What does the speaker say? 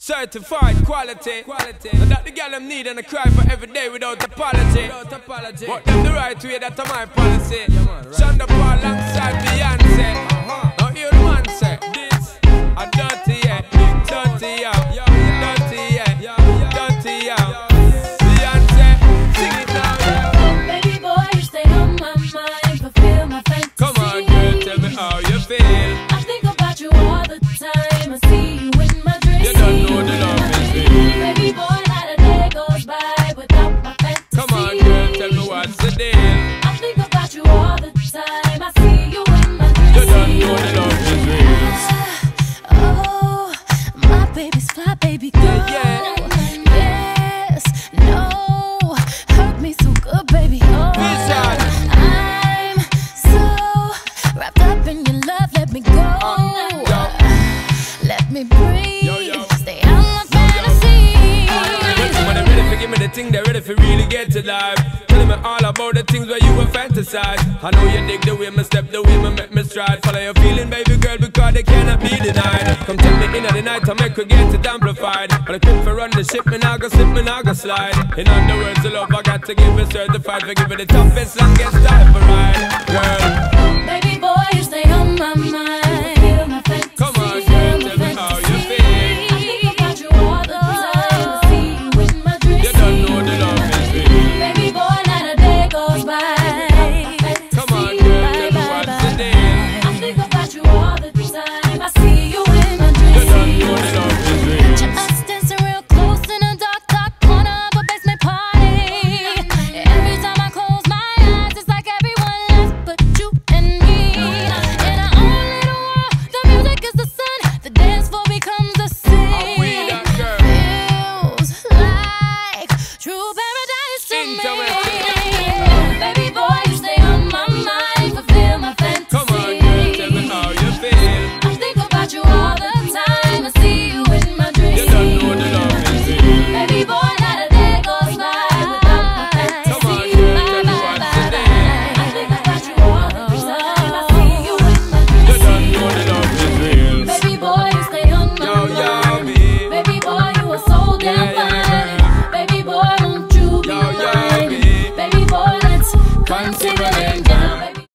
Certified quality. quality. And that the girl them need and I cry for every day without apology. Without apology. What them the right way, that's my policy. Yeah, man, right. Sean da Paul thing, they ready for really get to life. Telling me all about the things where you were fantasize. I know you dig the way me step, the way me make me stride. Follow your feeling, baby girl, because they cannot be denied. Come tell me in the night, I make her get it amplified. But I quit for run the ship, me now go slip, me now go slide. In other words, the love I got to give it certified. For give it the toughest, longest time for ride. Girl,